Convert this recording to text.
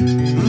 Mm-hmm.